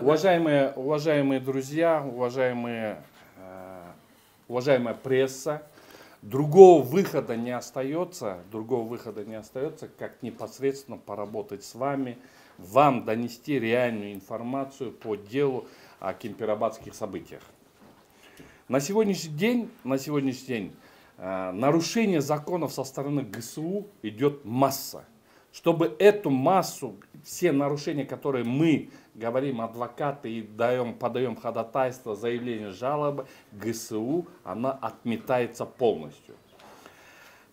Уважаемые, уважаемые друзья, уважаемые, э, уважаемая пресса, другого выхода не остается, другого выхода не остается, как непосредственно поработать с вами, вам донести реальную информацию по делу о кемпирабадских событиях. На сегодняшний день, на сегодняшний день э, нарушение законов со стороны ГСУ идет масса. Чтобы эту массу, все нарушения, которые мы говорим, адвокаты, и даем, подаем ходатайство, заявление, жалобы, ГСУ, она отметается полностью.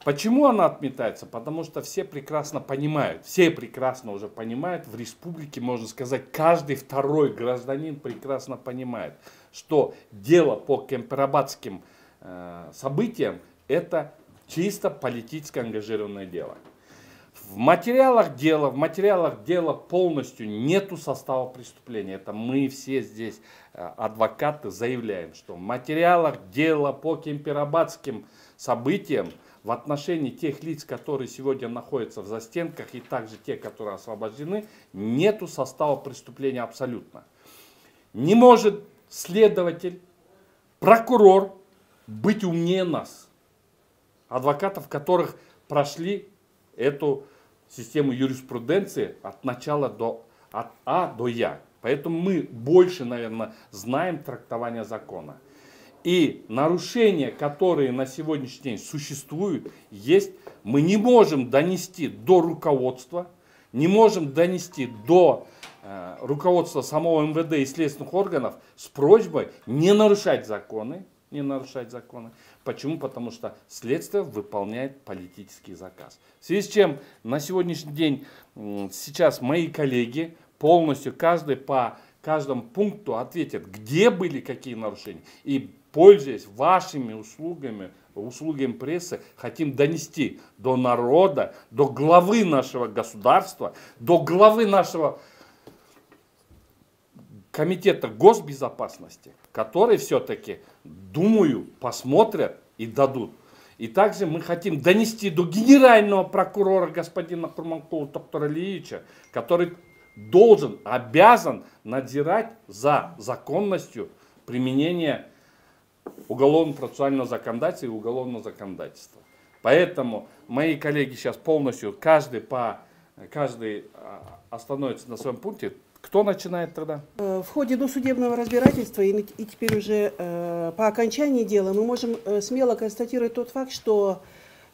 Почему она отметается? Потому что все прекрасно понимают, все прекрасно уже понимают, в республике, можно сказать, каждый второй гражданин прекрасно понимает, что дело по кемперабадским э, событиям это чисто политически ангажированное дело. В материалах дела, в материалах дела полностью нету состава преступления. Это мы все здесь, э, адвокаты, заявляем, что в материалах дела по кемперабадским событиям в отношении тех лиц, которые сегодня находятся в застенках, и также те, которые освобождены, нету состава преступления абсолютно. Не может следователь, прокурор быть умнее нас, адвокатов, которых прошли эту систему юриспруденции от начала до от А до Я. Поэтому мы больше, наверное, знаем трактование закона. И нарушения, которые на сегодняшний день существуют, есть, мы не можем донести до руководства, не можем донести до э, руководства самого МВД и следственных органов с просьбой не нарушать законы, не нарушать законы. Почему? Потому что следствие выполняет политический заказ. В связи с чем на сегодняшний день сейчас мои коллеги полностью каждый по каждому пункту ответят, где были какие нарушения. И пользуясь вашими услугами, услугами прессы, хотим донести до народа, до главы нашего государства, до главы нашего комитета госбезопасности, которые все-таки, думаю, посмотрят и дадут. И также мы хотим донести до генерального прокурора господина Курманкова Токтора Ильича, который должен, обязан надзирать за законностью применения уголовно-процессуального законодательства и уголовного законодательства. Поэтому мои коллеги сейчас полностью, каждый, по, каждый а, остановится на своем пункте. Кто начинает тогда? Э, в ходе досудебного разбирательства и, теперь уже э, по окончании дела мы можем э, смело констатировать тот факт, что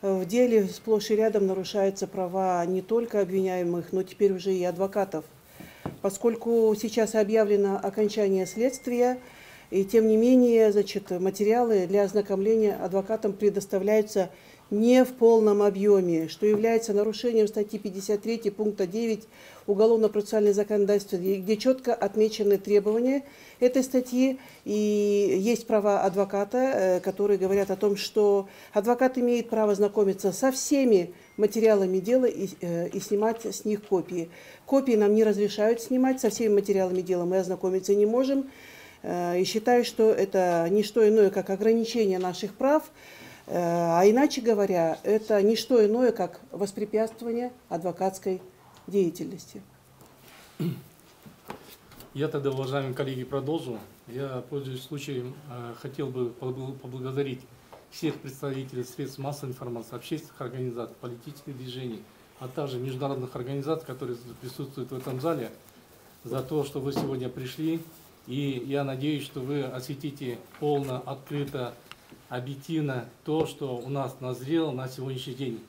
в деле сплошь и рядом нарушаются права не только обвиняемых, но теперь уже и адвокатов. Поскольку сейчас объявлено окончание следствия, и тем не менее, значит, материалы для ознакомления адвокатам предоставляются не в полном объеме, что является нарушением статьи 53 пункта 9 Уголовно-процессуального законодательства, где четко отмечены требования этой статьи и есть права адвоката, э, которые говорят о том, что адвокат имеет право знакомиться со всеми материалами дела и, э, и снимать с них копии. Копии нам не разрешают снимать, со всеми материалами дела мы ознакомиться не можем. Э, и считаю, что это не что иное, как ограничение наших прав, а иначе говоря, это не что иное, как воспрепятствование адвокатской деятельности. Я тогда, уважаемые коллеги, продолжу. Я, пользуясь случаем, э, хотел бы поблагодарить всех представителей средств массовой информации, общественных организаций, политических движений, а также международных организаций, которые присутствуют в этом зале, за то, что вы сегодня пришли и я надеюсь, что вы осветите полно, открыто, объективно то, что у нас назрело на сегодняшний день.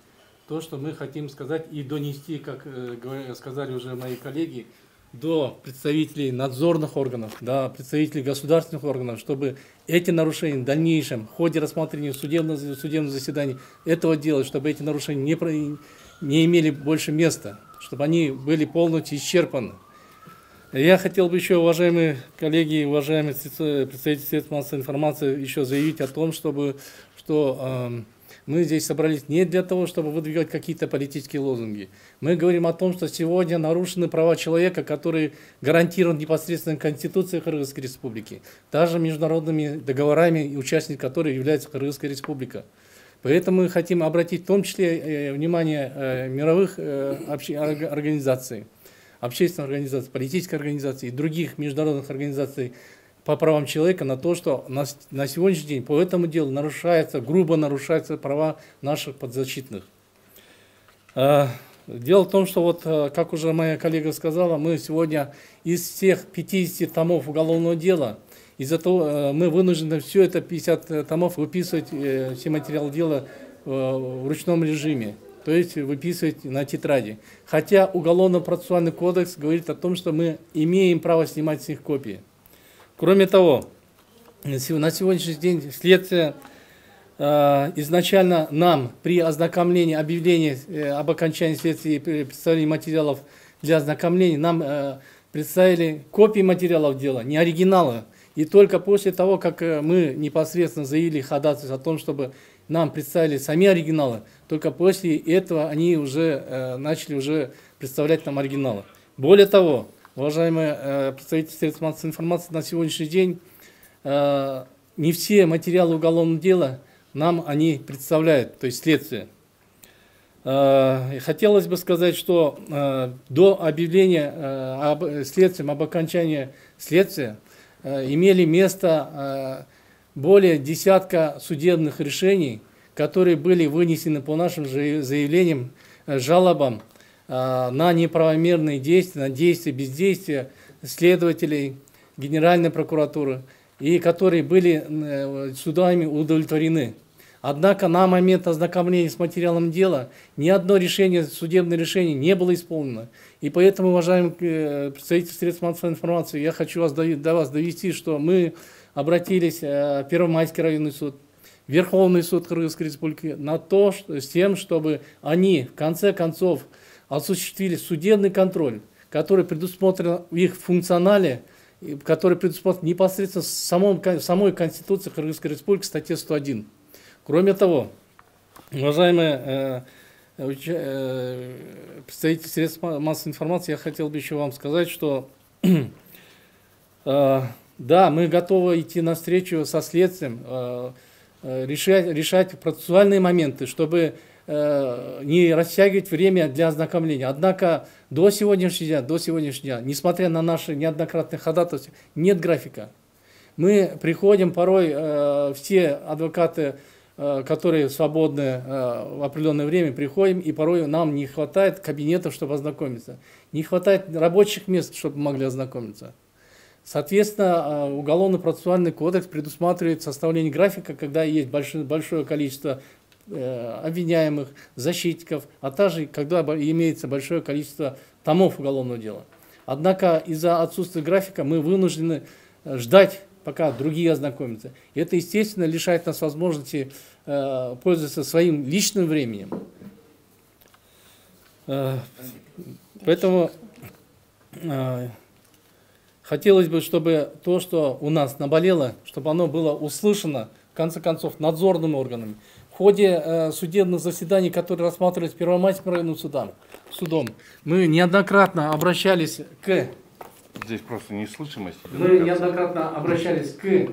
То, что мы хотим сказать и донести, как э, сказали уже мои коллеги, до представителей надзорных органов, до представителей государственных органов, чтобы эти нарушения в дальнейшем, в ходе рассмотрения судебного, судебного заседания этого дела, чтобы эти нарушения не, не имели больше места, чтобы они были полностью исчерпаны. Я хотел бы еще, уважаемые коллеги, уважаемые представители средств массовой информации, еще заявить о том, чтобы, что э, мы здесь собрались не для того, чтобы выдвигать какие-то политические лозунги. Мы говорим о том, что сегодня нарушены права человека, которые гарантированы непосредственно Конституцией Кыргызской Республики, даже международными договорами, участниками которых является Кыргызская Республика. Поэтому мы хотим обратить в том числе э, внимание э, мировых э, организаций общественных организаций, политических организаций и других международных организаций по правам человека на то, что на, на сегодняшний день по этому делу нарушается, грубо нарушаются права наших подзащитных. А, дело в том, что вот, э, как уже моя коллега сказала, мы сегодня из всех 50 томов уголовного дела, из-за того, э, мы вынуждены все это 50 э, томов выписывать, все материалы дела в ручном режиме, то есть выписывать на тетради. Хотя Уголовно-процессуальный кодекс говорит о том, что мы имеем право снимать с них копии. Кроме того, на сегодняшний день следствие э, изначально нам при ознакомлении объявления э, об окончании следствия и представлении материалов для ознакомления нам э, представили копии материалов дела, не оригиналы. И только после того, как мы непосредственно заявили ходатайство о том, чтобы нам представили сами оригиналы, только после этого они уже начали уже представлять нам оригиналы. Более того, Уважаемые э, представители средств массовой информации, на сегодняшний день э, не все материалы уголовного дела нам они представляют, то есть следствие. Э, хотелось бы сказать, что э, до объявления э, об, следствием об окончании следствия э, имели место э, более десятка судебных решений, которые были вынесены по нашим заявлениям, э, жалобам на неправомерные действия, на действия, бездействия следователей Генеральной прокуратуры, и которые были э, судами удовлетворены. Однако на момент ознакомления с материалом дела ни одно решение, судебное решение не было исполнено. И поэтому, уважаемые э, представители средств массовой информации, я хочу вас, до вас довести, что мы обратились э, в Первомайский районный суд, Верховный суд Кыргызской Республики на то, что, с тем, чтобы они в конце концов осуществили судебный контроль, который предусмотрен в их функционале, который предусмотрен непосредственно в самом, самой Конституции Кыргызской Республики, статье 101. Кроме того, уважаемые э, э, представители средств массовой информации, я хотел бы еще вам сказать, что э, да, мы готовы идти навстречу со следствием, решать, решать процессуальные моменты, чтобы не растягивать время для ознакомления. Однако до сегодняшнего дня, до сегодняшнего дня, несмотря на наши неоднократные ходатайства, нет графика. Мы приходим порой, все адвокаты, которые свободны э, в определенное время, приходим, и порой нам не хватает кабинетов, чтобы ознакомиться. Не хватает рабочих мест, чтобы могли ознакомиться. Соответственно, э, уголовно-процессуальный кодекс предусматривает составление графика, когда есть большое, большое количество Э, обвиняемых, защитников, а также когда имеется большое количество томов уголовного дела. Однако из-за отсутствия графика мы вынуждены э, ждать, пока другие ознакомятся. И это, естественно, лишает нас возможности э, пользоваться своим личным временем. Э, поэтому э, хотелось бы, чтобы то, что у нас наболело, чтобы оно было услышано, в конце концов, надзорными органами в ходе э, судебных заседаний, которые рассматривались Первомайским районным судом, судом, мы неоднократно обращались к... Здесь просто неслышимость. Мы неоднократно обращались к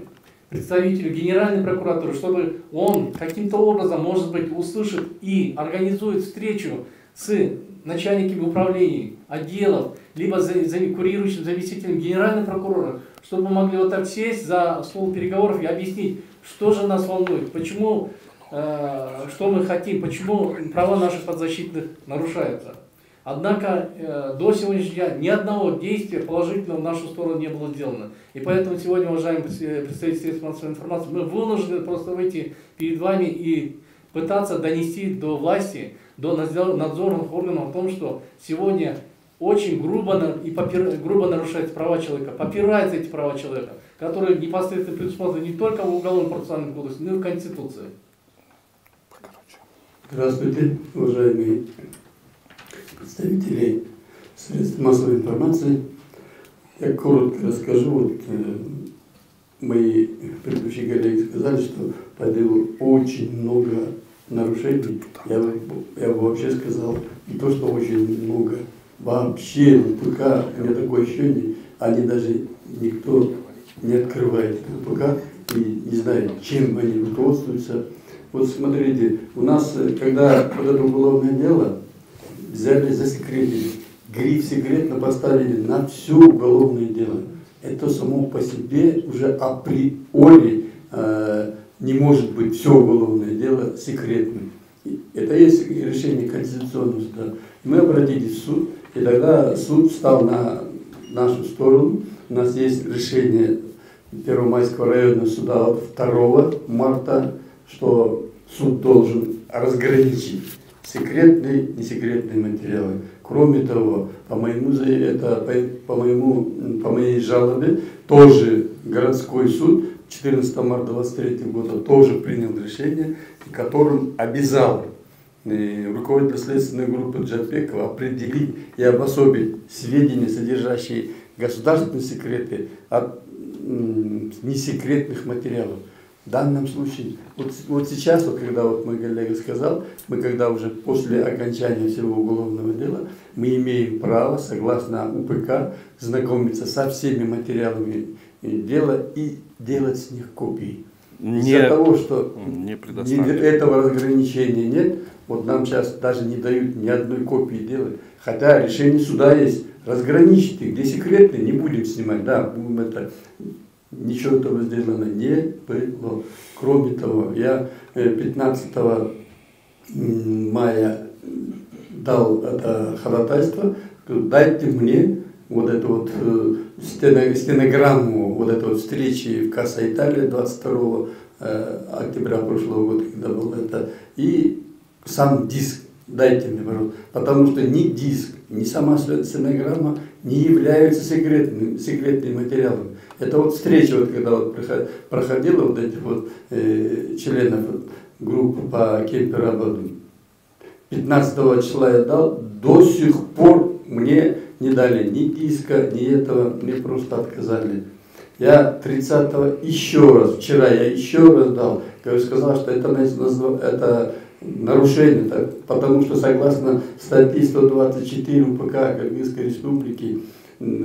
представителю Генеральной прокуратуры, чтобы он каким-то образом, может быть, услышит и организует встречу с начальниками управлений, отделов, либо за, за курирующим заместителем генерального прокурора, чтобы могли вот так сесть за стол переговоров и объяснить, что же нас волнует, почему Э, что мы хотим, почему права наших подзащитных нарушаются. Однако э, до сегодняшнего дня ни одного действия положительного в нашу сторону не было сделано. И поэтому сегодня, уважаемые представители средств массовой информации, мы вынуждены просто выйти перед вами и пытаться донести до власти, до надзорных органов о том, что сегодня очень грубо, и попир, грубо нарушаются права человека, попираются эти права человека, которые непосредственно предусмотрены не только в Уголовном процессуальном кодексе, но и в Конституции. Здравствуйте, уважаемые представители средств массовой информации. Я коротко расскажу. Вот, э, мои предыдущие коллеги сказали, что по делу очень много нарушений. Я, я бы вообще сказал, не то, что очень много, вообще, пока у меня такое ощущение, они даже никто не открывает пока и не знает, чем они руководствуются. Вот смотрите, у нас, э, когда вот это уголовное дело взяли, засекретили, гриф секретно поставили на все уголовное дело. Это само по себе уже априори э, не может быть все уголовное дело секретным. Это есть решение Конституционного суда. Мы обратились в суд, и тогда суд встал на нашу сторону. У нас есть решение Первомайского районного суда от 2 марта, что суд должен разграничить секретные и несекретные материалы. Кроме того, по моему, это, по, по, моему, по моей жалобе, тоже городской суд 14 марта 2023 года тоже принял решение, которым обязал э, руководителя следственной группы Джапекова определить и обособить сведения, содержащие государственные секреты от несекретных материалов. В данном случае, вот, вот сейчас, вот когда вот мой коллега сказал, мы когда уже после окончания всего уголовного дела, мы имеем право, согласно УПК, знакомиться со всеми материалами дела и делать с них копии. Из-за того, что не этого разграничения нет, вот нам сейчас даже не дают ни одной копии делать. Хотя решение суда есть, разграничьте, где секретные, не будем снимать, да, будем это ничего этого сделано не было. Кроме того, я 15 э, мая дал это ходатайство, дайте мне вот эту вот э, стенограмму вот этой вот встречи в Касса Италия 22 э, октября прошлого года, когда был это, и сам диск дайте мне, пожалуйста, потому что ни диск, ни сама стенограмма не являются секретным, секретным материалом. Это вот встреча, вот, когда вот проходила вот этих вот э, членов группы по Кемперабаду, 15 числа я дал, до сих пор мне не дали ни диска, ни этого, мне просто отказали. Я 30 еще раз, вчера я еще раз дал, говорю, сказал, что это, это нарушение, так, потому что согласно статье 124 УПК Кыргызской Республики,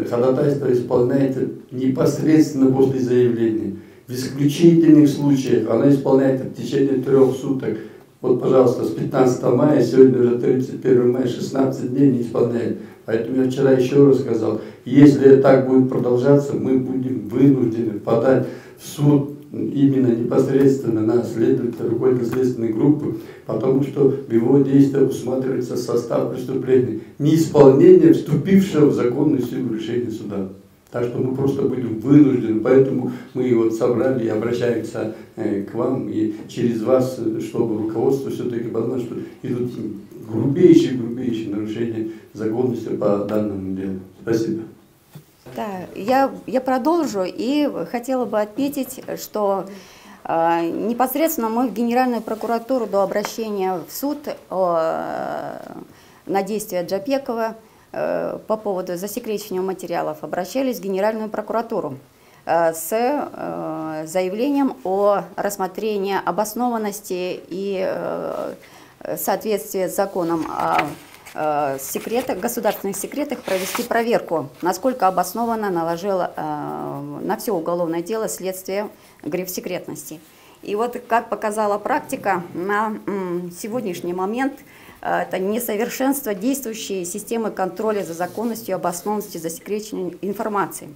ходатайство исполняется непосредственно после заявления. В исключительных случаях она исполняется в течение трех суток. Вот, пожалуйста, с 15 мая, сегодня уже 31 мая, 16 дней не исполняет. Поэтому я вчера еще раз сказал, если так будет продолжаться, мы будем вынуждены подать в суд именно непосредственно на следователя, руководителя следственной группы, потому что в его действиях усматривается состав преступления, неисполнение вступившего в законную силу решения суда. Так что мы просто будем вынуждены, поэтому мы вот собрали и обращаемся э, к вам и через вас, чтобы руководство все-таки познало, что идут грубейшие, грубейшие нарушения законности по данному делу. Спасибо. Да, я, я продолжу. И хотела бы отметить, что э, непосредственно мы в Генеральную прокуратуру до обращения в суд э, на действия Джапекова э, по поводу засекречения материалов обращались в Генеральную прокуратуру э, с э, заявлением о рассмотрении обоснованности и э, соответствии с законом о э, секретах, государственных секретах провести проверку, насколько обоснованно наложило э, на все уголовное дело следствие гриф секретности. И вот, как показала практика, на сегодняшний момент э, это несовершенство действующей системы контроля за законностью и обоснованностью засекреченной информации.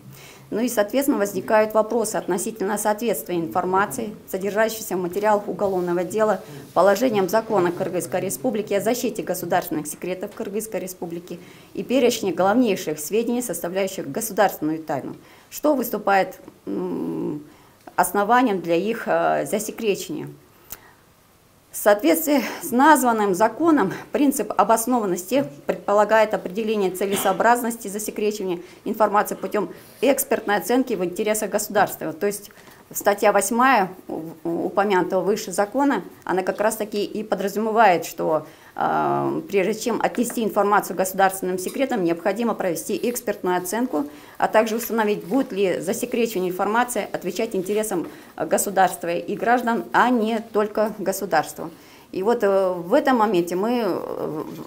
Ну и, соответственно, возникают вопросы относительно соответствия информации, содержащейся в материалах уголовного дела, положениям закона Кыргызской Республики о защите государственных секретов Кыргызской Республики и перечне главнейших сведений, составляющих государственную тайну, что выступает основанием для их э, засекречения. В соответствии с названным законом принцип обоснованности предполагает определение целесообразности засекречивания информации путем экспертной оценки в интересах государства. То есть статья 8 упомянутого выше закона, она как раз таки и подразумевает, что прежде чем отнести информацию государственным секретам, необходимо провести экспертную оценку, а также установить, будет ли засекречивание информации отвечать интересам государства и граждан, а не только государства. И вот э, в этом моменте мы,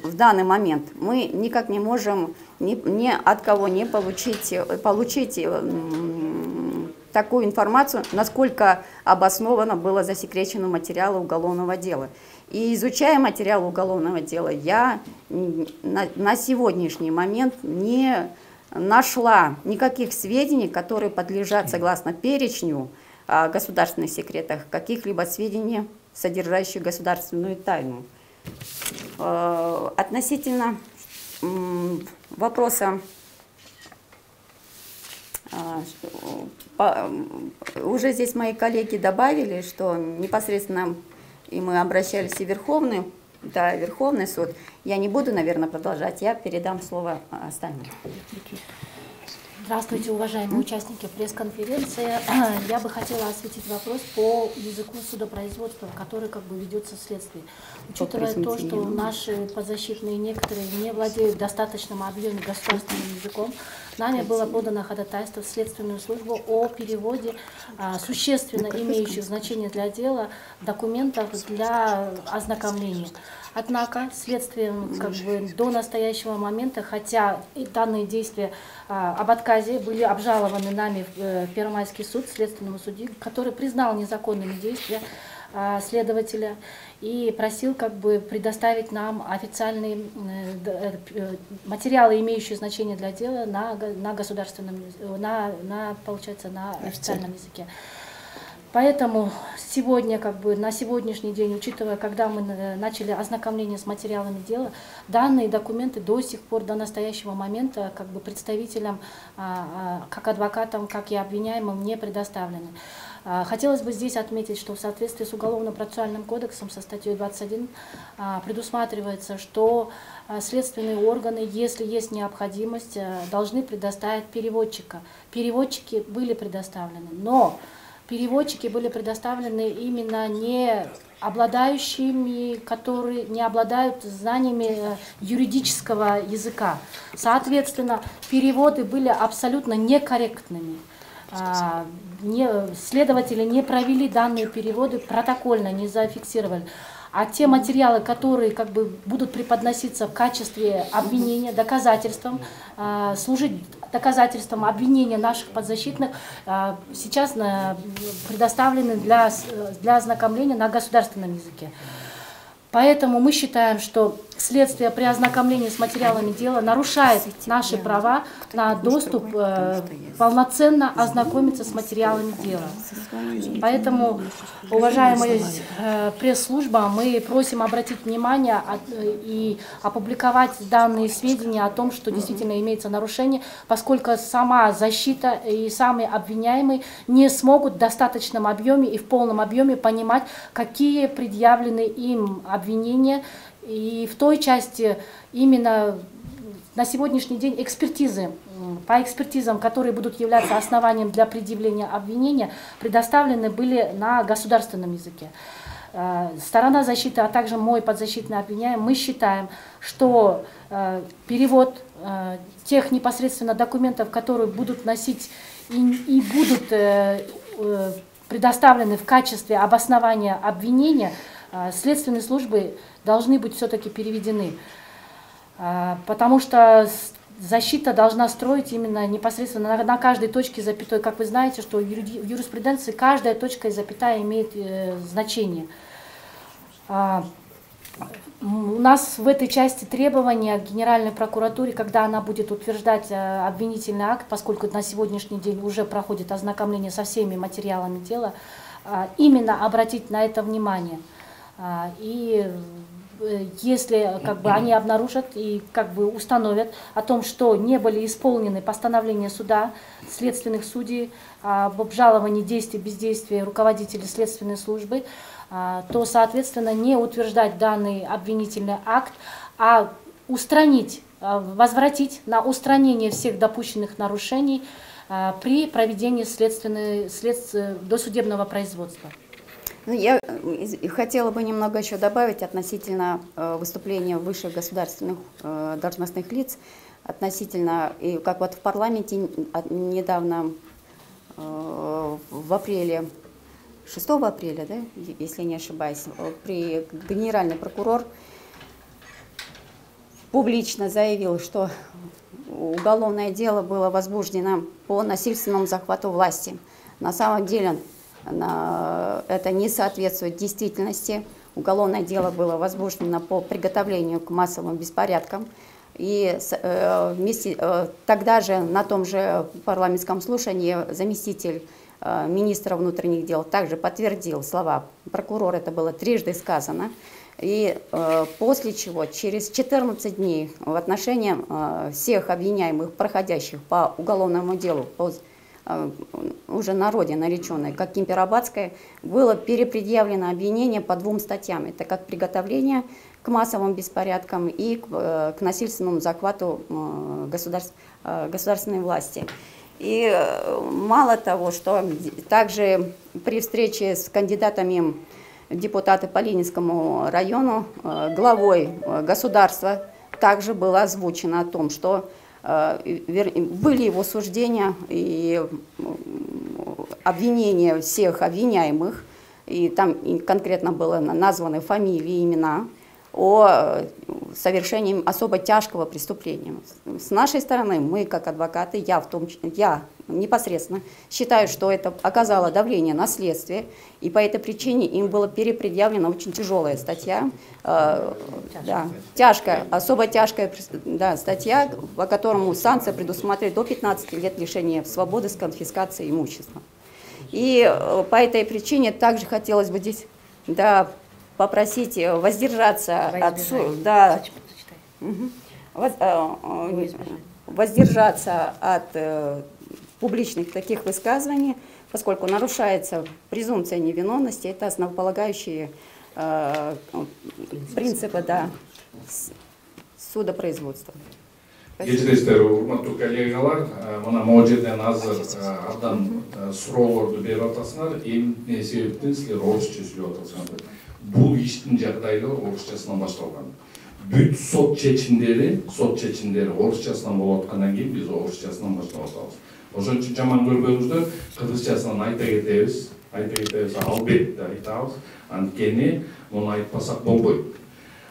в данный момент, мы никак не можем ни, ни от кого не получить, получить такую информацию, насколько обоснованно было засекречено материалы уголовного дела. И изучая материал уголовного дела, я на, на сегодняшний момент не нашла никаких сведений, которые подлежат, согласно перечню о государственных секретах, каких-либо сведений, содержащих государственную тайну. Э, относительно вопроса а, уже здесь мои коллеги добавили, что непосредственно и мы обращались и в Верховный, да, Верховный суд. Я не буду, наверное, продолжать, я передам слово остальным. Здравствуйте, уважаемые участники пресс-конференции. Я бы хотела осветить вопрос по языку судопроизводства, который как бы ведется следствие. Учитывая то, что наши подзащитные некоторые не владеют достаточным объемом государственным языком, нами было подано ходатайство в следственную службу о переводе а, существенно имеющих значение для дела документов для ознакомления. Однако следствием как бы, до настоящего момента, хотя данные действия а, об отказе были обжалованы нами в э, Первомайский суд, следственному суде, который признал незаконными действия следователя и просил как бы предоставить нам официальные э, э, материалы, имеющие значение для дела на, на государственном, на, на, получается, на официальном языке. Поэтому сегодня, как бы на сегодняшний день, учитывая, когда мы э, начали ознакомление с материалами дела, данные документы до сих пор, до настоящего момента, как бы представителям, а, а, как адвокатам, как и обвиняемым, не предоставлены. А, хотелось бы здесь отметить, что в соответствии с Уголовно-процессуальным кодексом со статьей 21 предусматривается, что следственные органы, если есть необходимость, э, должны предоставить переводчика. Переводчики были предоставлены, но переводчики были предоставлены именно не обладающими, которые не обладают знаниями э, юридического языка. Соответственно, переводы были абсолютно некорректными. А, не, следователи не провели данные переводы протокольно, не зафиксировали. А те материалы, которые как бы будут преподноситься в качестве обвинения, доказательством, а, служить доказательством обвинения наших подзащитных, а, сейчас предоставлены для, для ознакомления на государственном языке. Поэтому мы считаем, что следствие при ознакомлении с материалами дела нарушает наши права на доступ, э, полноценно ознакомиться с материалами дела. Поэтому, уважаемая э, пресс-служба, мы просим обратить внимание э, и опубликовать данные сведения о том, что действительно имеется нарушение, поскольку сама защита и самые обвиняемые не смогут в достаточном объеме и в полном объеме понимать, какие предъявлены им обвинения, и в той части именно на сегодняшний день экспертизы, по экспертизам, которые будут являться основанием для предъявления обвинения, предоставлены были на государственном языке. Э, сторона защиты, а также мой подзащитный обвиняемый, мы считаем, что э, перевод э, тех непосредственно документов, которые будут носить и, и будут предоставлены в качестве обоснования обвинения, следственной службы должны быть все-таки переведены. А, потому что защита должна строить именно непосредственно на, каждой точке запятой. Как вы знаете, что в юриспруденции каждая точка и запятая имеет э, значение. А, у нас в этой части требования к Генеральной прокуратуре, когда она будет утверждать э, обвинительный акт, поскольку на сегодняшний день уже проходит ознакомление со всеми материалами дела, именно обратить на это внимание. Э, и Э, если как бы, они обнаружат и как бы, установят о том, что не были исполнены постановления суда, следственных судей об обжаловании действий, бездействия руководителей следственной службы, а, то, соответственно, не утверждать данный обвинительный акт, а устранить, а, возвратить на устранение всех допущенных нарушений а, при проведении следственной, следствия, досудебного производства. Ну, я э, хотела бы немного еще добавить относительно э, выступления высших государственных э, должностных лиц, относительно, и как вот в парламенте недавно, в апреле, 6 апреля, да, если не ошибаюсь, при генеральный прокурор публично заявил, что уголовное дело было возбуждено по насильственному захвату власти – На самом деле это не соответствует действительности. Уголовное дело было возбуждено по приготовлению к массовым беспорядкам. И э, вместе, э, тогда же на том же парламентском слушании заместитель э, министра внутренних дел также подтвердил слова прокурора, это было трижды сказано. И после чего через 14 дней в отношении всех обвиняемых, проходящих по уголовному делу, по уже народе нареченной, как Кемперабадская, было перепредъявлено обвинение по двум статьям. Это как приготовление к массовым беспорядкам и к, э, к насильственному захвату э, государств- э, государственной власти. И э, мало того, что также при встрече с кандидатами депутаты по Ленинскому району э, главой э, государства также было озвучено о том, что э, были его суждения и обвинения всех обвиняемых, и там конкретно было на- названы фамилии, имена, о э, совершении особо тяжкого преступления. С нашей стороны, мы как адвокаты, я в том числе, я непосредственно считаю, что это оказало давление на следствие, и по этой причине им была перепредъявлена очень тяжелая статья, э, да, тяжкая, особо тяжкая да, статья, по которому санкция предусматривает до 15 лет лишения свободы с конфискацией имущества. И э, по этой причине также хотелось бы здесь да, попросить воздержаться Во от да? Мгм. Воз- э, э, воздержаться от публичных таких высказываний, поскольку нарушается презумпция невиновности, это основополагающие э, принципы да, судопроизводства. кечиресиздер урматтуу коллегалар Э, мына жерден азыр э, абдан э, суроолорду берип атасыңар эмне себептен силер орусча сүйлөп атасыңар бул иштин жагдайлыгы орусчасынан башталган бүт сот чечимдери сот чечимдери орусчасынан болуп аткандан кийин биз орусчасынан баштап атабыз ошон үчүн жаман көрбөңүздөр кыргызчасынан айта кетебиз. Айта кетебиз албетте айтабыз. Анткени муну айтпасак болбойт.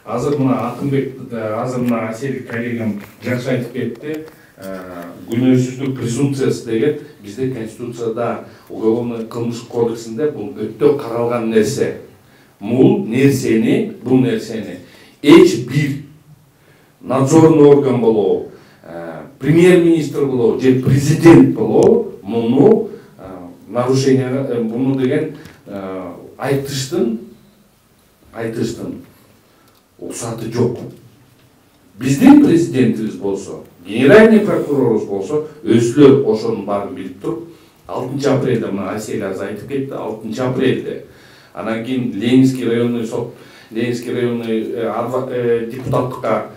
Азыр мына акынбек азыр мына аселик коллегам жакшы айтып кетти. Э, күнөөсүздүк презумпциясы деген бизде конституцияда уголовный кылмыш кодексинде бул өтө каралган нерсе. Бул нерсени бул нерсени эч бир надзорный орган болобу э, премьер министр болобу же президент болобу муну нарушение э, муну деген айтыштын айтыштын уруксаты жок. Биздин президентибиз болсо генеральный прокурорубуз болсо өзүлөр ошонун баарын билип туруп алтынчы апрелде мына асель азыр айтып кетти алтынчы апрелде анан кийин ленинский районный сот ленинский районный э, э, депутаттыкка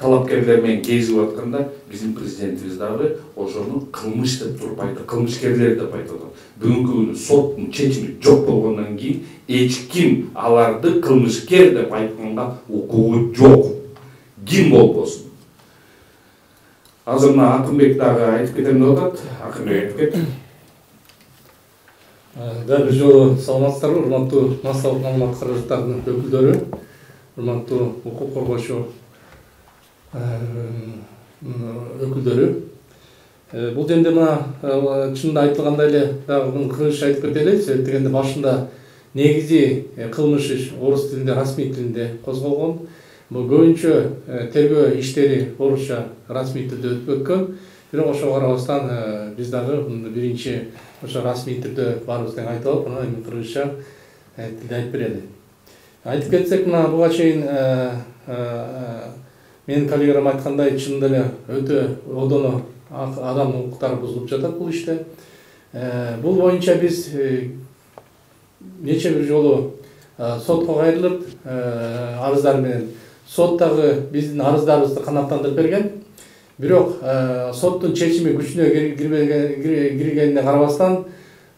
талапкерлер менен кезип атканда биздин президентибиз дагы ошону кылмыш деп туруп айтып кылмышкерлер деп айтып атат бүгүнкү күнү соттун чечими жок болгондон кийин эч ким аларды кылмышкер деп айтканга укугу жок. Ким болбосун азыр мына акынбек дагы айтып кетем деп атат. Акынбек айтып кет. Дәл бир жолу саламатсыздарбы урматтуу массалык маалымат каражаттарынын өкүлдөрү урматтуу укук коргоочу өкүлдөрү. Бул жерде мына э, чынында айтылгандай эле дагы кыргызча айтып кетели. Себеп дегенде башында негизи э, кылмыш иш орус тилинде расмий тилинде козголгон. Бул көбүнчө э, тергөө иштери орусча расмий өтүп өткөн. Бирок ошого карабастан э, биз дагы биринчи ошо расмий түрдө баарыбыз тең айтып алып анан эми кыргызча э, тилде айтып берели. Айтып кетсек мына буга чейин менин коллегаларым айткандай чынында эле өтө одоно адам укуктары бузулуп жатат бул иште. Э, бул боюнча биз э, нече бир жолу э, сотко кайрылып арыздар менен сот дагы биздин арыздарыбызды канааттандырып берген. Бирок соттун чечими күчүнө киргенине карабастан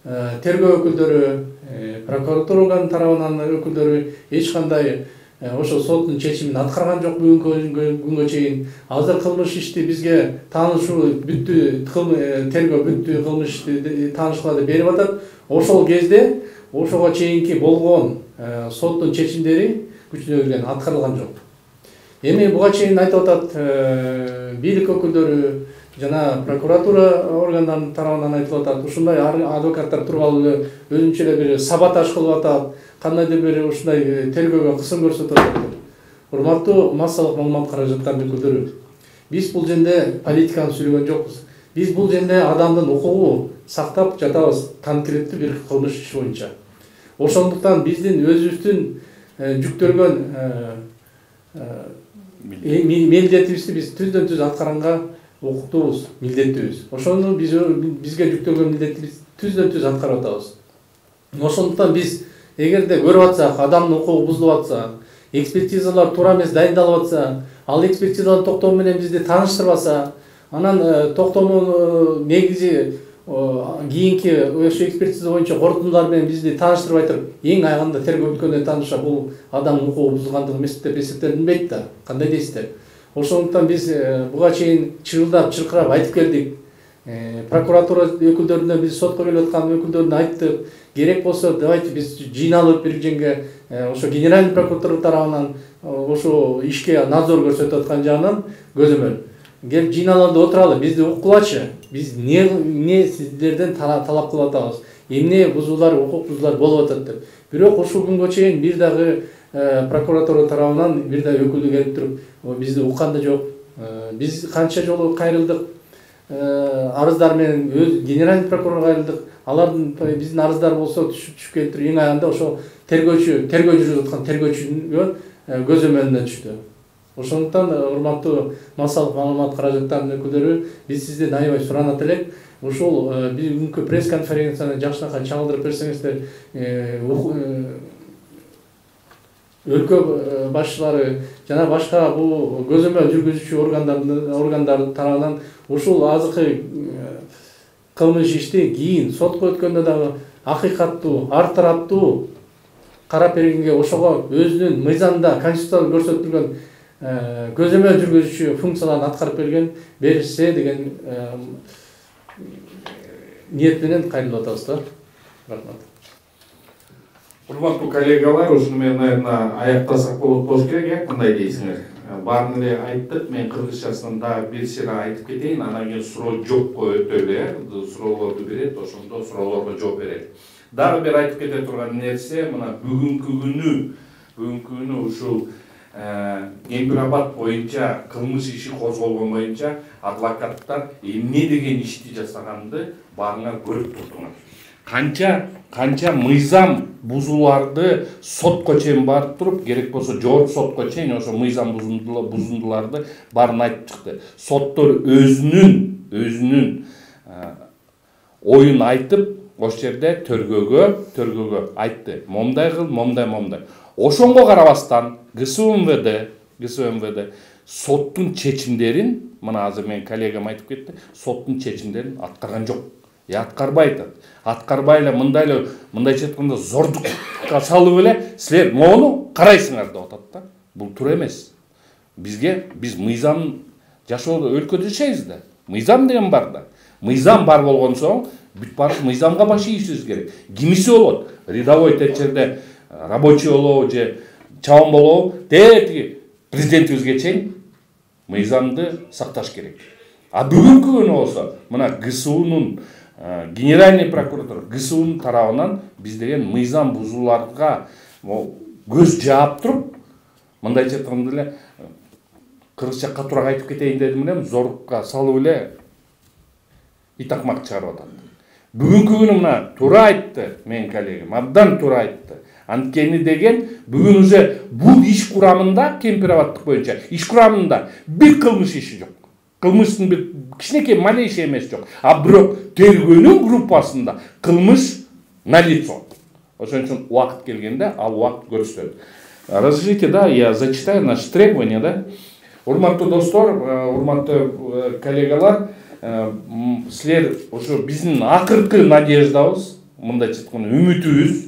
тергөө өкүлдөрү прокуратура орган тарабынан өкүлдөрү эч кандай ошол соттун чечимин аткарган жок бүгүнкү күнгө- чейин. Азыр кылмыш ишти бизге таанышуу бүттү э, тергөө бүттү кылмыш ишти таанышкыла деп берип атат. Ошол кезде ошого чейинки болгон э, соттун чечимдери күчүнө кирген аткарылган жок. Эми буга чейин айтып атат э, бийлик өкүлдөрү жана прокуратура органдарынын тарабынан айтылып атат ушундай адвокаттар тургалы эле өзүнчө эле бир саботаж кылып атат кандайдыр бир ушундай тергөөгө кысым көрсөтүп атат деп. Урматтуу массалык маалымат каражаттарынын өкүлдөрү биз бул жерде политиканы сүйлөгөн жокпуз. Биз бул жерде адамдын укугун сактап жатабыз конкреттүү бир кылмыш иш боюнча. Ошондуктан биздин өзүбүздүн жүктөлгөн милдетибизди биз түздөн түз аткаганга укуктуубуз милдеттүүбүз ошону биз бизге жүктөлгөн милдетти түздөн түз аткарып атабыз. Ошондуктан биз эгерде көрүп атсак адамдын укугу бузулуп атса экспертизалар туура эмес дайындалып атса ал экспертизанын токтому менен бизди тааныштырбаса анан токтомунун негизи кийинки ошо экспертиза боюнча корутундулар менен бизди тааныштырбай туруп эң аягында тергөө бүткөндөн таанышса бул адамдын укугу бузулгандыгы эмес деп эсептелинбейт да. Кандай дейсиздер? Ошондуктан биз буга чейин чырылдап чыркырап айтып келдик прокуратура өкүлдөрүнө биз сотко келип аткан өкүлдөрүнө айттык керек болсо давайте биз жыйналып бир жерге ошо генеральный прокуратура тарабынан ошол ишке надзор көрсөтүп аткан жагынан көзөмөл келип жыйналалы отуралы бизди уккулачы биз эмне сиздерден талап кылып атабыз эмне бузуулар укук бузуулар болуп атат деп. Бирок ушул күнгө чейин бир дагы прокуратура тарабынан бир да өкүлү келип туруп бизди уккан да жок биз канча жолу кайрылдык арыздар менен өз генеральный прокурорго кайрылдык алардын биздин арыздар болсо түшүп түшүп келип туруп эң аягында ошол тергөөчү тергөө жүргүзүп аткан тергөөчүгө көзөмөлүнө түштү ошондуктан урматтуу массалык маалымат каражаттарынын өкүлдөрү биз сизден аябай суранат элек ушул бүгүнкү пресс конференцияны жакшынакай чагылдырып берсеңиздер өлкө башчылары жана башка бул көзөмөл жүргүзүүчү органдардын органдар тарабынан ушул азыркы кылмыш ишти кийин сотко өткөндө дагы акыйкаттуу ар тараптуу карап бергенге ошого өзүнүн мыйзамда конституцияда көрсөтүлгөн көзөмөл жүргүзүүчү функцияларын аткарып берген беришсе деген ниет менен кайрылып атабыз да. Рахмат урматтуу коллегалар ушуну наверное аяктасак болот болуш керек э кандай дейсиңер баарын эле айттык мен кыргызчасын дагы бир сыйра айтып кетейин анан кийин суроо жоопко өтөлү э суроолорду берет ошондо суроолорго жооп берели дагы бир айтып кете турган нерсе мына бүгүнкү күнү бүгүнкү күнү ушул кемпир абад боюнча кылмыш иши козголгон боюнча адвокаттар эмне деген ишти жасаганды баарыңар көрүп турдуңар канча канча мыйзам бузууларды сотко чейин барып туруп керек болсо жогорку сотко чейин ошо мыйзам бузундуларды баарын айтып чыкты соттор өзүнүн өзүнүн оюн айтып ошол жерде төргөөгө төргөөгө айтты. Момундай кыл момундай момундай ошонго карабастан гсу мвд гсу мвд соттун чечимдерин мына азыр менин коллегам айтып кетти соттун чечимдерин аткарган жок аткарбай атат аткарбай эле мындай эле мындайча айтканда зордукка салып эле силер могуну карайсыңар деп атат да. Бул туура эмес. Бизге биз мыйзам жашоо өлкөдө жашайбыз да. Мыйзам деген бар да. Мыйзам бар болгон соң бүт баары мыйзамга баш ийишибиз керек. Кимиси болот. Рядовой жерде рабочий болобу же чабан болобу тетиги президентибизге чейин мыйзамды сакташ керек. А бүгүнкү күнү болсо мына гсунун генеральный прокуратура гсунун тарабынан биз деген мыйзам бузууларга көз жаап туруп мындайча айтканда эле кыргызча катуураак айтып кетейин дедим элем зордукка салып эле ит акмак чыгарып атат бүгүнкү күнү мына туура айтты менин коллегам абдан туура айтты. Анткени деген бүгүн уже бул иш курамында кемпир абадтык боюнча иш курамында бир кылмыш иши жок кылмыштын бир кичинекей малейший эмеси жок а бирок тергөөнүн группасында кылмыш на лицо ошон үчүн убакыт келгенде ал убакыт көрсөтөт разрешите да я зачитаю наши требования да урматтуу достор урматтуу коллегалар силер ошо биздин акыркы надеждабыз мындайча айтканда үмүтүбүз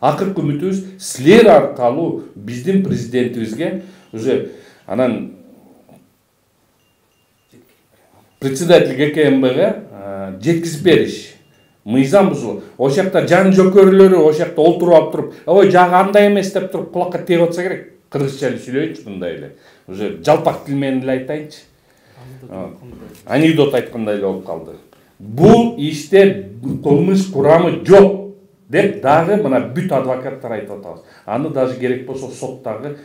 акыркы үмүтүбүз силер аркылуу биздин президентибизге уже анан председатель гкмбге жеткизип бериш мыйзам бузулуп ошол жакта жан жөкөрлөрү ошол жакта олтуруп алып туруп ой жагы андай эмес деп туруп кулакка тиеп атса керек. Кыргызча эле сүйлөйүнчү мындай эле. Уже жалпак тил менен эле айтайынчы анекдот айткандай болуп калды бул иште кылмыш курамы жок деп дагы мына бүт адвокаттар айтып атабыз. Аны даже керек болсо соттагы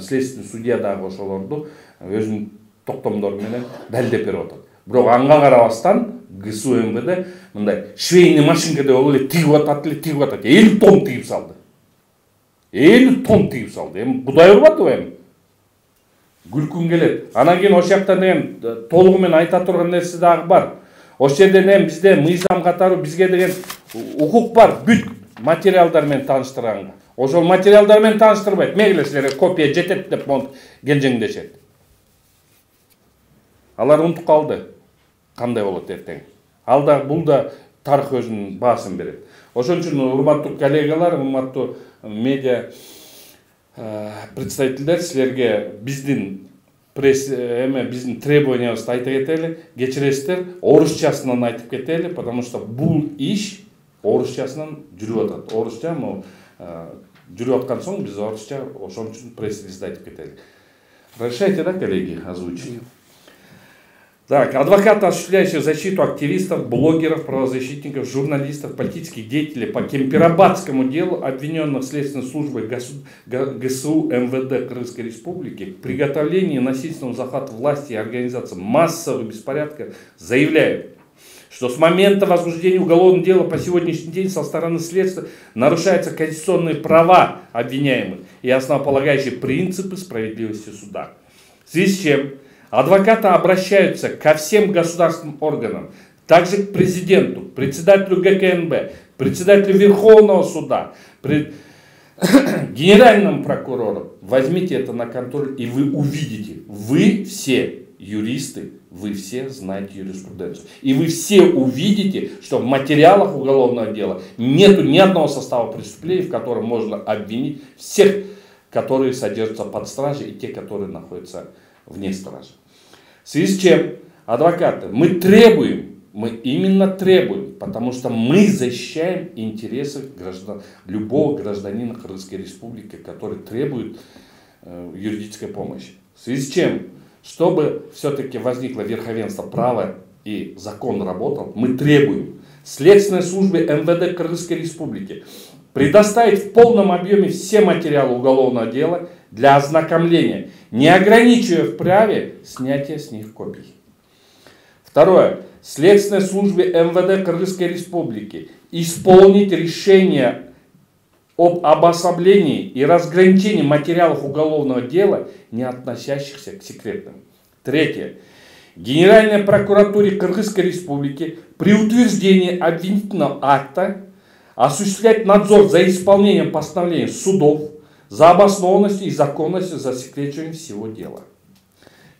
следственный судья дагы ошолорду өзүнүн токтомдору менен далилдеп берип атат. Бирок анга карабастан гсу мвд мындай швейный машинкадай болуп эле тигип атат эле тигип атат элүү тонн тигип салды элүү тонн тигип салды эми кудай урбатыбы эми күлкүң келет анан кийин ошол жактан деген толугу менен айта турган нерсе дагы бар ошол жерден эми бизде мыйзам катары бизге деген укук бар бүт материалдар менен тааныштырганга ошол материалдар менен тааныштырбайт мейлі силерге копия жетет деп монтип келжеңдешет алар унутуп калды кандай болот эртең ал да бул да тарых өзүнүн баасын берет ошон үчүн урматтуу коллегалар урматтуу медиа представительдер силерге биздин пресс эме биздин требованиябызды айта кетели кечиресиздер орусчасынан айтып кетели потому что бул иш орусчасынан жүрүп атат. Орусча могу жүрүп аткан соң биз орусча ошон үчүн пресс релизди айтып кетели разрешайте да коллеги озвучить? Так, адвокаты, осуществляющие защиту активистов, блогеров, правозащитников, журналистов, политических деятелей по Кемпирабадскому делу, обвиненных Следственной службой ГСУ, ГСУ МВД Крымской Республики в приготовлении насильственного захвата власти и организации массовых беспорядков, заявляют, что с момента возбуждения уголовного дела по сегодняшний день со стороны следствия нарушаются конституционные права обвиняемых и основополагающие принципы справедливости суда. В связи с чем Адвокаты обращаются ко всем государственным органам, также к президенту, председателю ГКНБ, председателю Верховного суда, пред... генеральному прокурору. Возьмите это на контроль, и вы увидите, вы все юристы, вы все знаете юриспруденцию. И вы все увидите, что в материалах уголовного дела нет ни одного состава преступлений, в котором можно обвинить всех, которые содержатся под стражей и те, которые находятся вне стражи. В связи с чем, адвокаты, мы требуем, мы именно требуем, потому что мы защищаем интересы граждан, любого гражданина Крымской Республики, который требует э, юридической помощи. В связи с чем, чтобы все-таки возникло верховенство права и закон работал, мы требуем Следственной службе МВД Крымской Республики предоставить в полном объеме все материалы уголовного дела для ознакомления, не ограничивая в праве снятия с них копий. Второе. Следственной службе МВД Кыргызской Республики исполнить решение об обособлении и разграничении материалов уголовного дела, не относящихся к секретным. Третье. Генеральной прокуратуре Кыргызской Республики при утверждении обвинительного акта осуществлять надзор за исполнением постановлений судов, за обоснованностью и законностью засекречивания всего дела.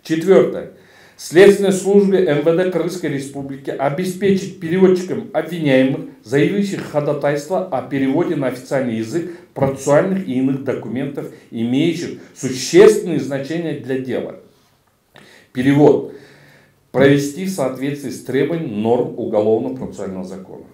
Четвертое. Следственной службе МВД Крымской Республики обеспечить переводчикам обвиняемых, заявивших ходатайство о переводе на официальный язык процессуальных и иных документов, имеющих существенное значение для дела. Перевод провести в соответствии с требованием норм Уголовного процессуального закона.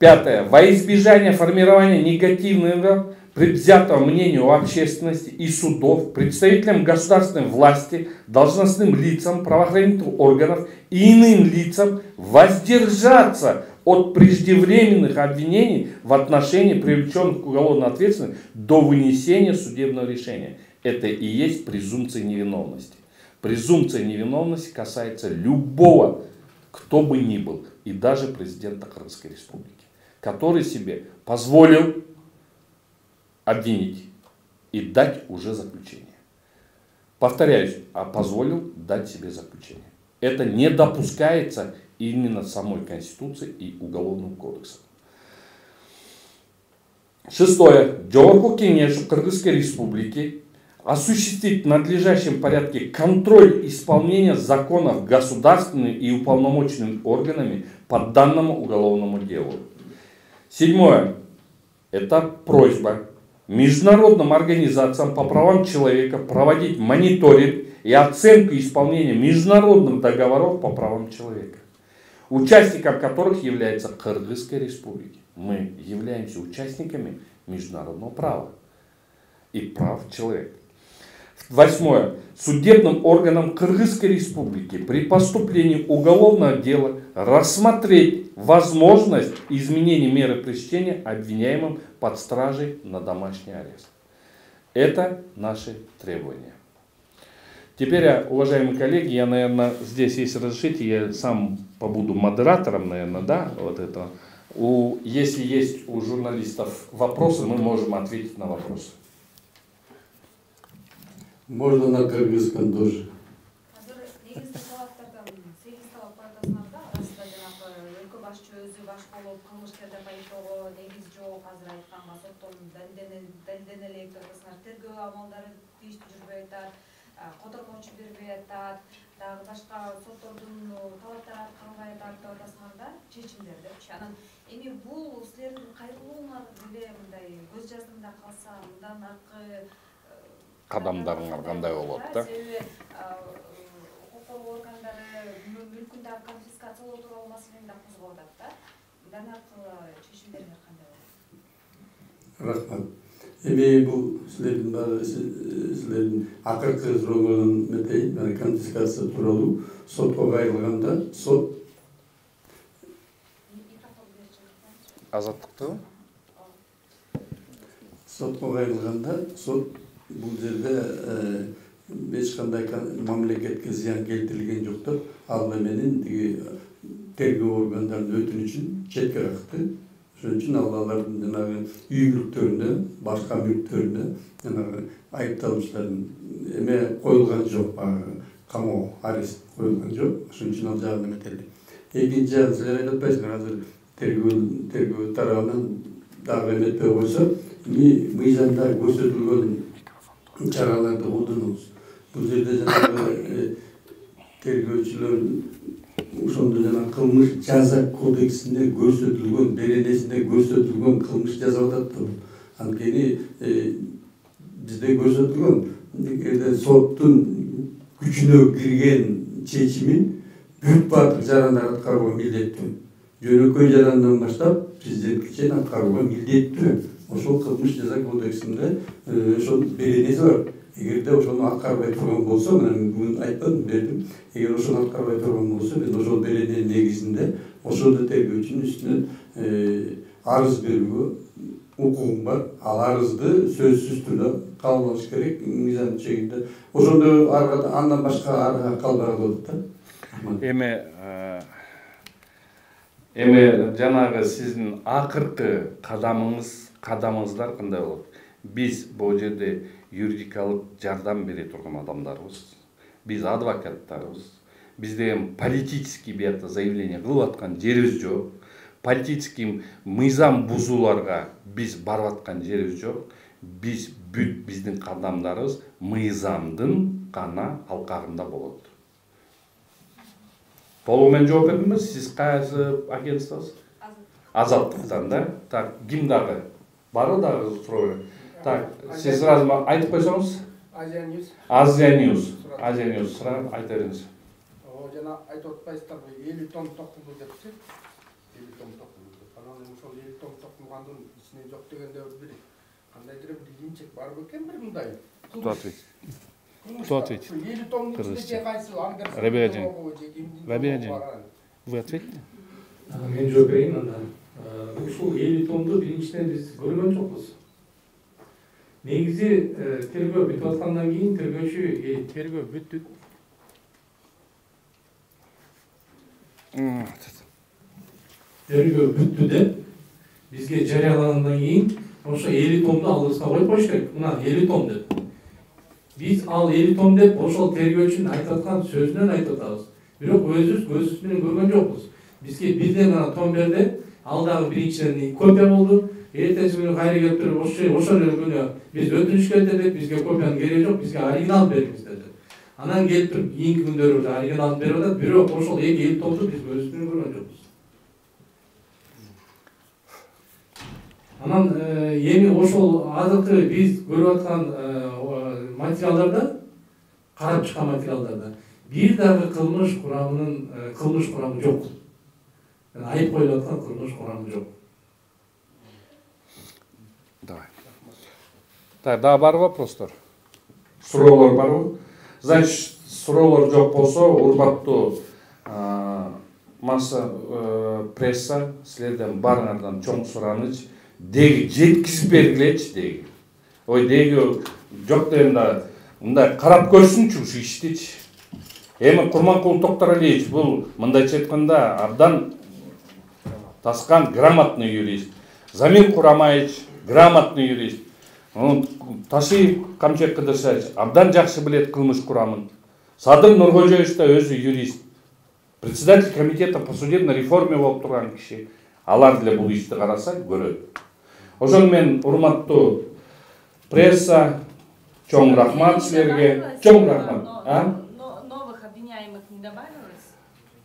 Пятое. Во избежание формирования негативного предвзятого мнения у общественности и судов, представителям государственной власти, должностным лицам, правоохранительных органов и иным лицам воздержаться от преждевременных обвинений в отношении привлеченных к уголовной ответственности до вынесения судебного решения. Это и есть презумпция невиновности. Презумпция невиновности касается любого, кто бы ни был, и даже президента Крымской Республики который себе позволил обвинить и дать уже заключение. Повторяюсь, а позволил дать себе заключение. Это не допускается именно самой Конституцией и Уголовным кодексом. Шестое. Джорку Кенешу Кыргызской Республики осуществить в надлежащем порядке контроль исполнения законов государственными и уполномоченными органами по данному уголовному делу. Седьмое. Это просьба международным организациям по правам человека проводить мониторинг и оценку исполнения международных договоров по правам человека, участником которых является Кыргызская республика. Мы являемся участниками международного права и прав человека. Восьмое. Судебным органам Кыргызской Республики при поступлении уголовного дела рассмотреть возможность изменения меры пресечения обвиняемым под стражей на домашний арест. Это наши требования. Теперь, а, уважаемые коллеги, я, наверное, здесь, если разрешите, я сам побуду модератором, наверное, да, вот этого. У, если есть у журналистов вопросы, мы можем ответить на вопросы. Можно на кыргызском тоже. Азыр негизги талаптардан сегиз талап коюп да. Арасында жанагы өлкө башчы өзү баш болуп кылмышкерди байытоого негиз жок азыр айтканга соттон далилдене элек деп атасыңар тергөө амалдары тийиштүү жүрбөй атат котормочу бербей атат дагы башка соттордун талаптары аткарылбай атат деп атасыңар да чечимдер депчи анан эми бул силердин кайрылууңар деле мындай көз жаздымда калса мындан аркы қадамдарыңар қандай болады да құқық органдары мүлкіндағы конфискациялау туралы мәселені де қозғап да бұдан арқылы шешімдеріңер қандай рахмат. Эми бул силердин баары силердин акыркы сурооңордон эметейин конфискация тууралуу сотко кайрылганда сот азаттыктыбы сотко кайрылганда сот бул жерде э, эч кандай кан- мамлекетке зыян келтирилген жок деп ал эменин тиги тергөө органдарынын өтүнүчүн четке какты ошон үчүн ал алардын жанагы үй мүлктөрүнө башка мүлктөрүнө жанагы айыпталуучулардын эме коюлган жок баягы камоо арест коюлган жок ошон үчүн ал жагы эметелди экинчи жагын силер айтып атпайсыңар азыр тергөө тергөө тарабынан дагы эметпей койсо эми мыйзамда көрсөтүлгөн чараларды колдонобуз бул жерде жанагы тергөөчүлөр ошондо жана кылмыш жаза кодексинде көрсөтүлгөн беренесинде көрсөтүлгөн кылмыш жасап атат да анткени бизде көрсөтүлгөн эгерде соттун күчүнө кирген чечимин бүт баардык жарандар аткарууга милдеттүү жөнөкөй жарандан баштап президентке чейин аткарууга милдеттүү ошол кылмыш жаза кодексинде ошол беренеси бар эгерде ошону аткарбай турган болсо мына бүгүн айтпадым бердим эгер ошону аткарбай турган болсо мен ошол берененин негизинде ошондо тергөөчүнүн үстүнөн арыз берүүгө укугум бар ал арызды сөзсүз түрдө кабыл алыш керек мыйзам чегинде ошондо андан башка ары калбай калып атат да эми эми жанагы сиздин акыркы кадамыңыз кадамыңыздар кандай болот биз бул жерде юридикалык жардам бере турган адамдарбыз. Биз адвокаттарбыз. Биз деген политический биякта заявление кылып аткан жерибиз жок политический мыйзам бузууларга биз барып аткан жерибиз жок биз бүт биздин кадамдарыбыз мыйзамдын гана алкагында болот толугу менен жооп бердимби сиз кайсы агентствосуз азаттыктан да? Так ким дагы барбы дагы суроо так сиз сразу айтып койсоңуз азия ньюс азия ньюс азия ньюс сразу айта бериңиз жана айтып атпайсыздарбы элүү том токулду депчи элүү том токулду деп анан эми ошол элүү том токулгандын ичинен жок дегенде бир кандайдыр бир линчек бар бекен бир мындай кто ответит Кто бар. ответит? Элүү Кыргызча. ичинде кайсы ангерсон Рабиа эжең. жообу же кимдин Рабиа жообу эжең. бар анан. вы ответите А, мен жооп берейин анда Э, ушул элүү томду биринчиден биз көргөн жокпуз негизи э, тергөө бүтүп аткандан кийин тергөөчү э, тергөө бүттү М, тергөө бүттү деп бизге жарыялагандан кийин ошо элүү томду алдыбызга коюп коюш керек мына элүү том деп биз ал элүү том деп ошол тергөөчүнүн айтып аткан сөзүнөн айтып атабыз бирок өзүбүз көзүбүз менен көргөн жокпуз бизге бирден гана том берди ал дагы биринчиден копия болду эртеси күнү кайра келип туруп ошо ошол эле күнү биз өтүнүч келтирдик бизге копиянын кереги жок бизге оригинал бериңиз деди анан келип туруп кийинки күндөрү оригиналын берип атат бирок ошол эки элүү томду биз көзүбүз менен көргөн жокпуз анан э, эми ошол азыркы биз көрүп аткан э, о- материалдарда карап чыккан материалдарда бир дагы кылмыш курамынын э, кылмыш курамы жок Yani айып коюлуп аткан кылмыш курамы жок давай. Так дагы бар вопростор суроолор барбы значит суроолор жок болсо урматтуу масса э, пресса силерден баарыңардан чоң сураныч деги жеткизип бергилечи деги. Ой деги жок дегенде мындай карап көрсүнчү ушу иштичи эми курманкул токтаралиевич бул мындайча айтканда абдан таскан грамотный юрист. Замир курамаевич грамотный юрист. Ташиев камчек кыдыршевич абдан жакшы билет кылмыш курамын садыр нуркожоевич да өзү юрист. Председатель комитета по судебной реформе болуп турган киши алар деле бул ишти караса көрөт ошону менен урматтуу пресса чоң рахмат силерге чоң рахмат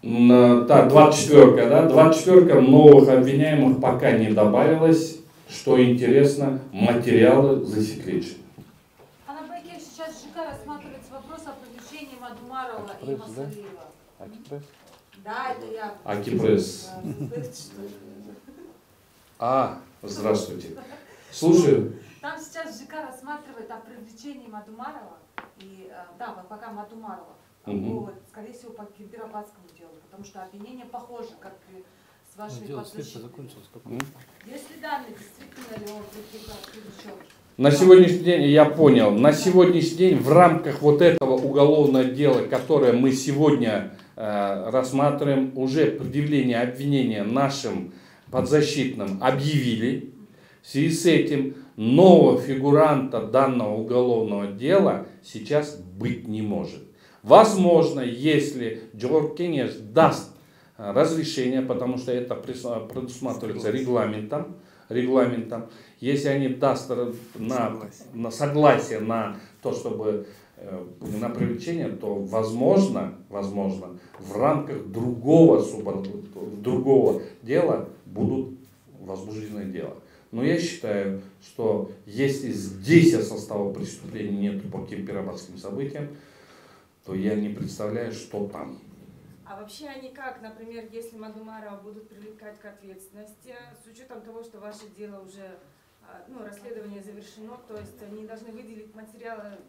Так, 24 да? 24 новых обвиняемых пока не добавилось. Что интересно, материалы засекречены. Анабекев, сейчас ЖК рассматривается вопрос о привлечении Мадумарова и? Масалиева. Да, это я. Акипресс. А, здравствуйте. Слушаю. Там сейчас ЖК рассматривает о привлечении Мадумарова и, э, да, пока Мадумарова, По, скорее всего, по Кирпиропатскому делу, потому что обвинения похожи, как и с вашей Ну, Дело следствия закончилось. как М. Есть ли данные, действительно ли он привлечен? На сегодняшний день, я понял, на сегодняшний день в рамках вот этого уголовного дела, которое мы сегодня э, рассматриваем, уже предъявление обвинения нашим подзащитным объявили. В связи с этим нового фигуранта данного уголовного дела сейчас быть не может. Возможно, если Джордж Кенеш даст э, разрешение, потому что это предусматривается регламентом, регламентом, если они даст на, на согласие на то, чтобы э, на привлечение, то возможно, возможно, в рамках другого, другого дела будут возбуждены дела. Но я считаю, что если здесь состава преступления нет по кемпироватским событиям, то я не представляю, что там. А вообще они как, например, если Мадумарова будут привлекать к ответственности, с учетом того, что ваше дело уже, а, ну, расследование завершено, то есть они должны выделить материалы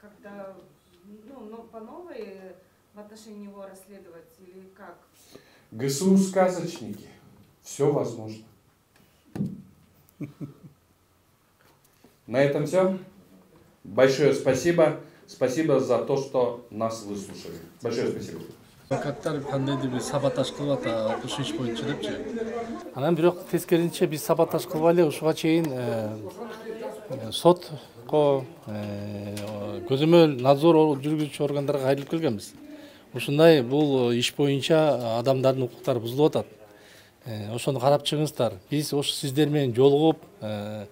как-то, ну, но по новой в отношении него расследовать или как? ГСУ сказочники. Все возможно. На этом все. Большое спасибо. Спасибо за то, что нас выслушали. Большое спасибо. адвокаттар кандайдыр бир саботаж кылып атат ушул иш боюнча депчи анан бирок тескерисинче биз саботаж кылбай эле ушуга чейин э, э, сотко э, көзөмөл надзор жүргүзүүчү органдарга кайрылып келгенбиз. Ушундай бул иш боюнча адамдардын укуктары бузулуп атат. Э, ошону карап чыгыңыздар. Биз ошо сиздер менен жолугуп э,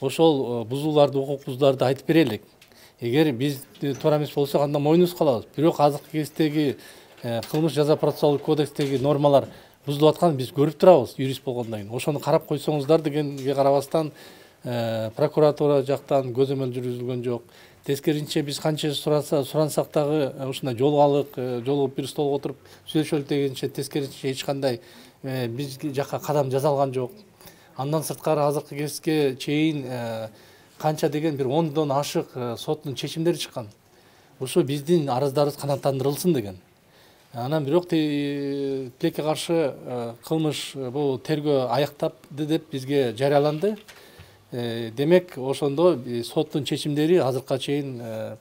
ошол бузууларды укук бузууларды айтып берелик. Эгер биз туура эмес болсок анда мойнубуз калабыз бирок азыркы кездеги э, кылмыш жаза процессуалдык кодекстеги нормалар бузулуп атканын биз көрүп турабыз юрист болгондон кийин ошону карап койсоңуздар дегенге карабастан э, прокуратура жактан көзөмөл жүргүзүлгөн жок тескерисинче биз канча сураса сурансак дагы э, ушундай жолугалык э, жолугуп бир столго отуруп сүйлөшөлүк дегенче тескерисинче эч кандай э, биз жакка кадам жасалган жок андан сырткары азыркы кезге чейин э, канча деген бир ондон ашык соттун чечимдери чыккан ушу биздин арыздарыбыз канааттандырылсын деген. Анан бирок ти- тилекке каршы кылмыш бул тергөө аяктапты деп бизге жарыяланды Э, демек ошондо э, соттун чечимдери азыркыга чейин э,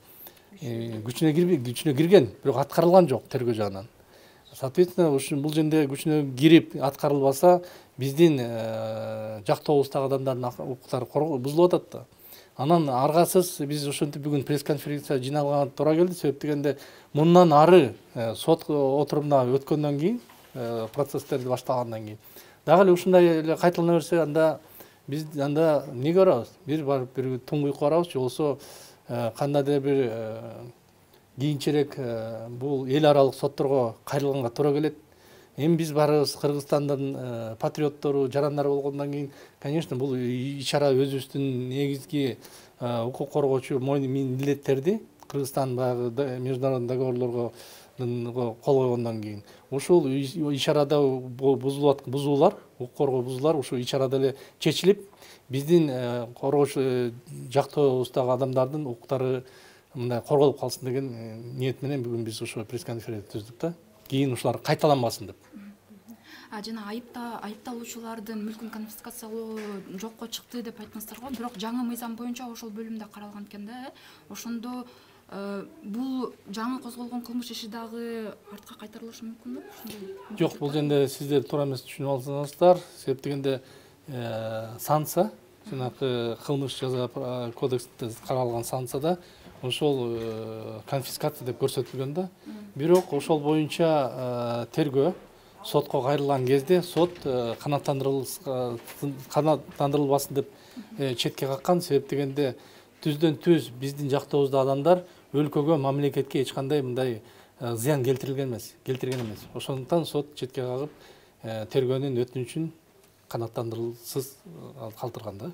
күчүнө күчүнө кирген бирок аткарылган жок тергөө жагынан соответственно ушу бул жерде күчүнө кирип аткарылбаса биздин жактообуздагы адамдардын укуктары бузулуп атат да. Анан аргасыз биз ошентип бүгүн пресс конференция жиналганга туура келди. Себеп дегенде мындан ары э, сот отурумуна өткөндөн кийин э, процесстерди баштагандан кийин. Дагы эле ушундай эле кайталана берсе анда биз анда эмне барабыз? Бир барып бир туңгуйук барабыз же болбосо э, кандайдыр бир кийинчерээк бул эл аралык сотторго кайрылганга туура келет. Эми биз баарыбыз кыргызстандын э, патриоттору жарандары болгондон кийин конечно бул иш чара өзүбүздүн негизги э, укук коргоочу милдеттерди кыргызстан баягы международный договорлорго кол койгондон кийин. Ушул иш арада бузулуп бузуулар укук коргоо бузуулар ушул иш арада эле чечилип биздин коргош жактообуздагы адамдардын укуктары мындай корголуп калсын деген ниет менен бүгүн биз ушул пресс конференция түздүк да. Кийин ушулар кайталанбасын деп. А жана айыпта айыпталуучулардын мүлкүн конфискациялоо жокко чыкты деп айттыңыздар го. Бирок жаңы мыйзам боюнча ошол бөлүмдө каралган экен да э. Ошондо бул жаңы козголгон кылмыш иши дагы артка кайтарылышы мүмкүнбү жок бул жерде сиздер туура эмес түшүнүп алсаңыздар себеп дегенде санкция жанагы кылмыш жаза кодексинде каралган санкцияда ошол конфискация деп көрсөтүлгөн да. Бирок ошол боюнча тергөө сотко кайрылган кезде сот канааттандырылбасын деп четке каккан. Себеп дегенде түздөн түз биздин жактобузда адамдар өлкөгө мамлекетке эч кандай мындай зыян келтирилген эмес келтирген эмес. Ошондуктан сот четке кагып тергөөнүн өтүнүчүн канааттандыруусуз калтырган да.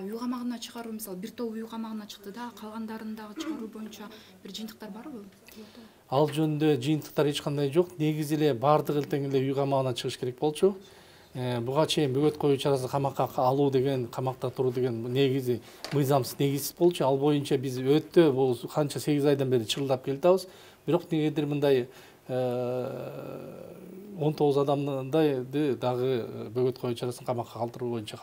Үй камагына чыгаруу мисалы бир тобу үй камагына чыкты да калгандарын дагы чыгаруу боюнча бир жыйынтыктар барбы ал жөнүндө жыйынтыктар эч кандай жок. Негизи эле баардыгы тең эле үй камагына чыгыш керек болчу. Буга чейин бөгөт коюу чарасы камакка алуу деген камакта туруу деген негизи мыйзамсыз негизсиз болчу. Ал боюнча биз өтө бул канча сегиз айдан бери чырылдап келатабыз бирок негедир мындай он тогуз адамдайды дагы бөгөт коюу чарасын камакка калтыруу боюнча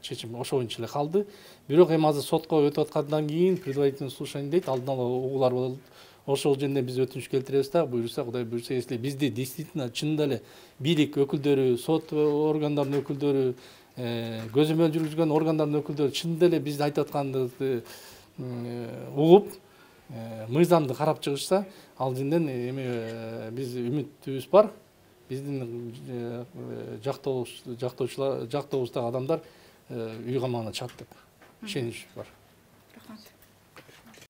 чечим ошо боюнча эле калды. Бирок эми азыр сотко өтүп аткандан кийин предварительное слушание дейт. Алдын ала угуулар болот ошол жерде биз өтүнүч келтиребиз да. Буюрса кудай буюрса если бизди действительно чынында эле бийлик өкүлдөрү сот органдарынын өкүлдөрү көзөмөл жүргүзгөн органдардын өкүлдөрү чынында эле биз айтып атканыбызды угуп мыйзамды карап чыгышса ал жерден эми биз үмүтүбүз бар. Биздин жактоочулар жактобуздагы адамдар үй камагына чыгат деп ишеничибиз бар.